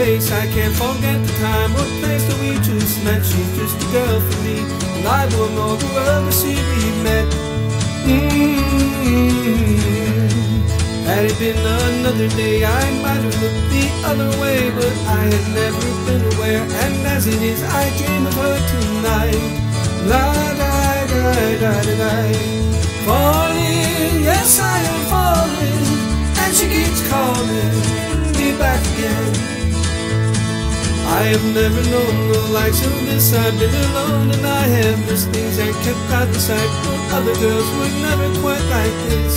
face, I can't forget the time or place that we just met. She's just a girl for me, and I want all the world to see we met. Mm-hmm. Had it been another day, I might have looked the other way, but I had never been aware. And as it is, I dream of her tonight. La da da da da da. Falling, yes I am falling, and she keeps calling back again. I have never known the likes of this. I've been alone and I have missed things I kept out the sight. But other girls were never quite like this.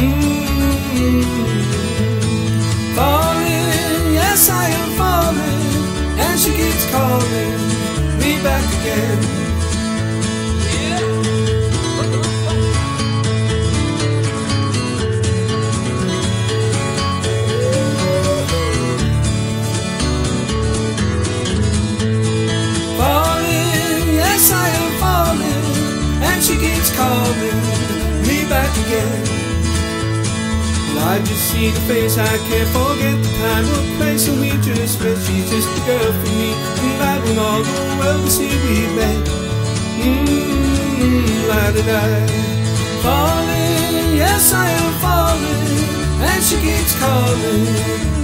Mm-hmm. Falling, yes I am falling, and she keeps calling me back again. Again. Well, I just see the face, I can't forget the time or place, and we just met. She's just a girl for me, and I want all the world to see we met. Mmm, la da da. Falling, yes I am falling, and she keeps calling